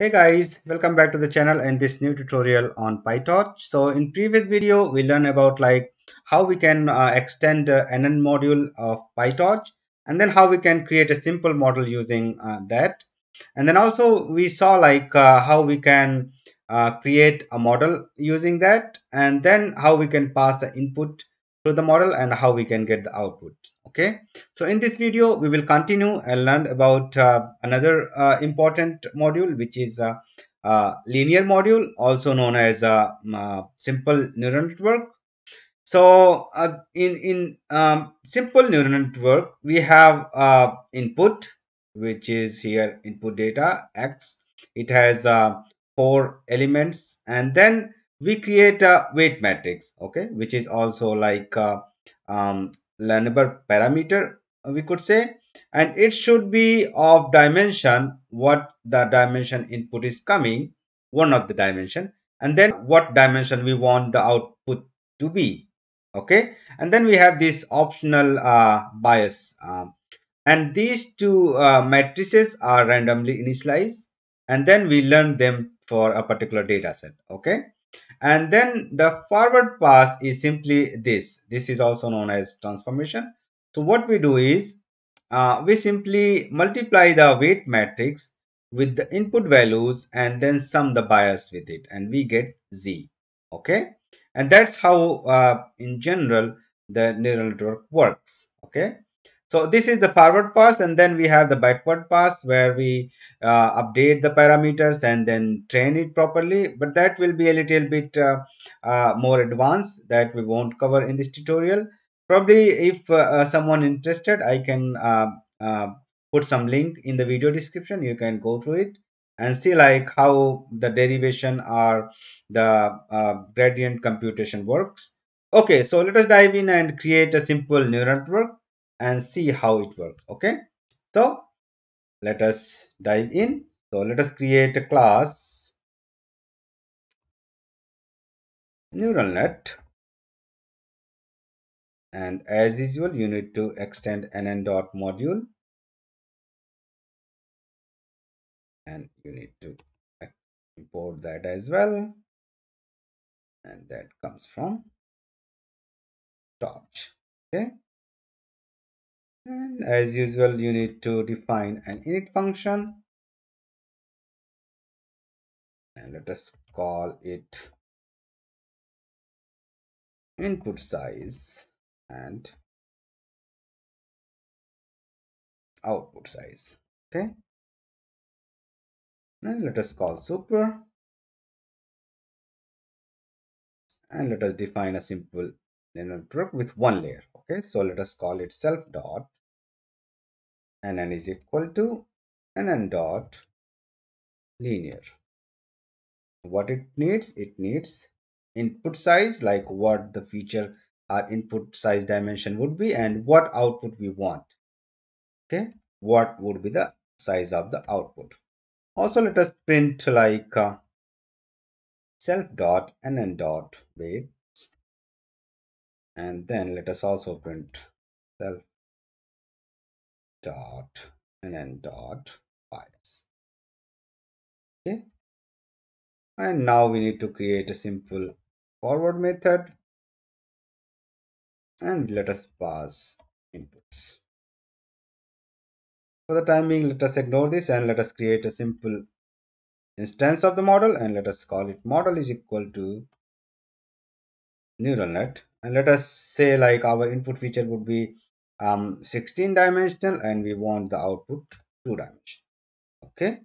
Hey guys, welcome back to the channel and this new tutorial on PyTorch. So in previous video, we learned about like how we can uh, extend the NN module of PyTorch and then how we can create a simple model using uh, that. And then also we saw like uh, how we can uh, create a model using that and then how we can pass the input to the model and how we can get the output. Okay, so in this video, we will continue and learn about uh, another uh, important module, which is a, a, linear module, also known as a, a simple neural network. So uh, in in um, simple neural network, we have uh, input, which is here input data x. It has uh, four elements, and then we create a weight matrix, okay, which is also like uh, um, learnable parameter, we could say, and it should be of dimension what the dimension input is coming, one of the dimension, and then what dimension we want the output to be okay. And then we have this optional uh, bias um, and these two uh, matrices are randomly initialized and then we learn them for a particular data set okay and then the forward pass is simply this. This is also known as transformation. So what we do is uh, we simply multiply the weight matrix with the input values and then sum the bias with it and we get z okay? And that's how uh, in general the neural network works okay so this is the forward pass and then we have the backward pass where we uh, update the parameters and then train it properly. But that will be a little bit uh, uh, more advanced that we won't cover in this tutorial. Probably if uh, uh, someone interested i can uh, put some link in the video description. You can go through it and see like how the derivation or the gradient computation works. Okay, so let us dive in and create a simple neural network and see how it works. Okay, so let us dive in. So let us create a class. Neural net. And as usual you need to extend nn dot module. And you need to import that as well. And that comes from torch okay and as usual you need to define an init function. And let us call it input size and output size. Okay? And let us call super. And let us define a simple network with one layer. Okay? So let us call it self dot nn is equal to nn dot linear. What it needs it needs input size like what the feature our input size dimension would be and what output we want. Okay? What would be the size of the output? Also let us print like uh, self dot nn dot weights and then let us also print self dot and then dot bias okay. And now we need to create a simple forward method. And let us pass inputs. For the time being let us ignore this and let us create a simple instance of the model and let us call it model is equal to neural net. And let us say like our input feature would be um, 16 dimensional and we want the output two dimensional. Okay?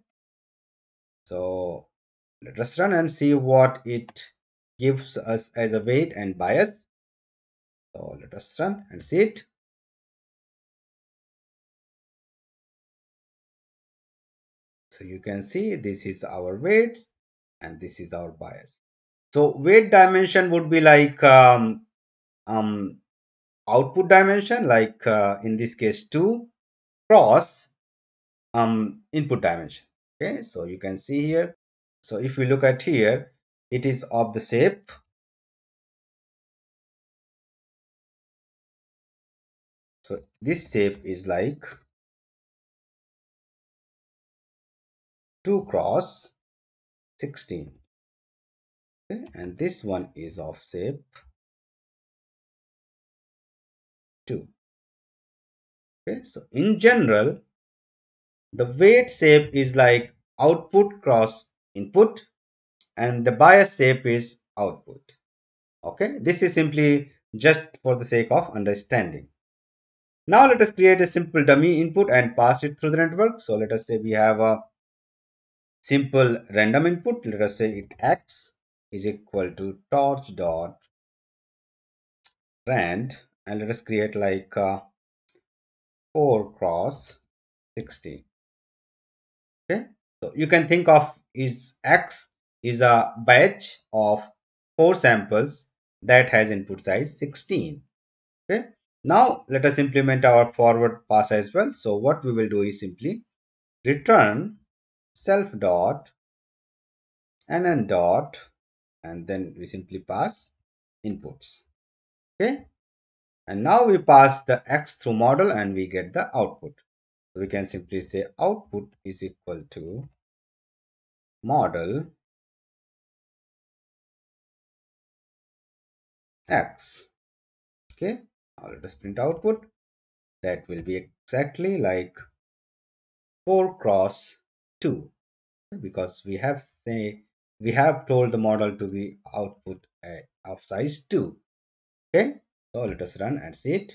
So let us run and see what it gives us as a weight and bias. So let us run and see it. So you can see this is our weights and this is our bias. So weight dimension would be like um, um, output dimension like uh, in this case 2 cross um, input dimension. Okay so you can see here. So if we look at here it is of the shape so this shape is like 2 cross 16 okay and this one is of shape 2 okay so in general the weight shape is like output cross input and the bias shape is output. Okay this is simply just for the sake of understanding. Now let us create a simple dummy input and pass it through the network. So let us say we have a simple random input. Let us say it x is equal to torch dot rand and let us create like uh, 4 cross 60 okay? So you can think of is x is a batch of four samples that has input size 16 okay? Now let us implement our forward pass as well. So what we will do is simply return self dot and nn dot and then we simply pass inputs. Okay and now we pass the x through model and we get the output. We can simply say output is equal to model x. Okay now let us print output. That will be exactly like 4 cross 2 because we have say we have told the model to be output uh, of size 2 okay so let us run and see it.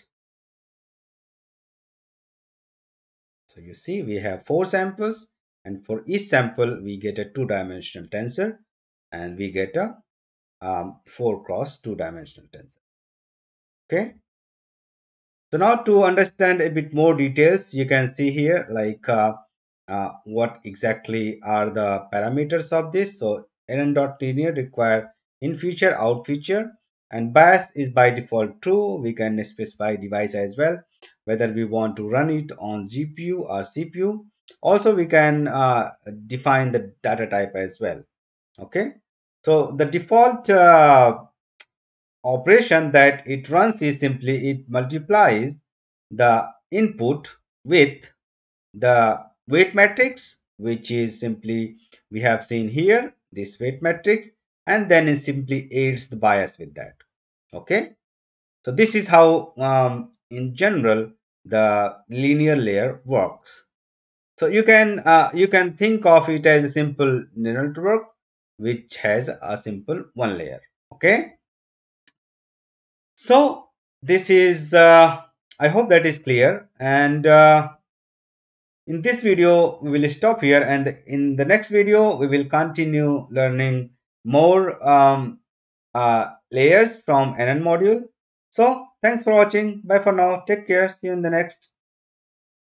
So you see we have four samples and for each sample we get a two-dimensional tensor and we get a um, 4 cross 2 dimensional tensor. Okay? So now to understand a bit more details you can see here like uh, uh, what exactly are the parameters of this. So nn dot linear require in feature out feature and bias is by default true. We can specify device as well whether we want to run it on gpu or cpu also we can uh, define the data type as well. Okay? So the default uh, operation that it runs is simply it multiplies the input with the weight matrix which is simply we have seen here this weight matrix and then it simply aids the bias with that. Okay? So this is how um, in general the linear layer works. So you can uh, you can think of it as a simple neural network which has a simple one layer. Okay? So this is uh, i hope that is clear. And uh, in this video we will stop here. And in the next video we will continue learning more um, uh, layers from nn module. So thanks for watching. Bye for now. Take care. See you in the next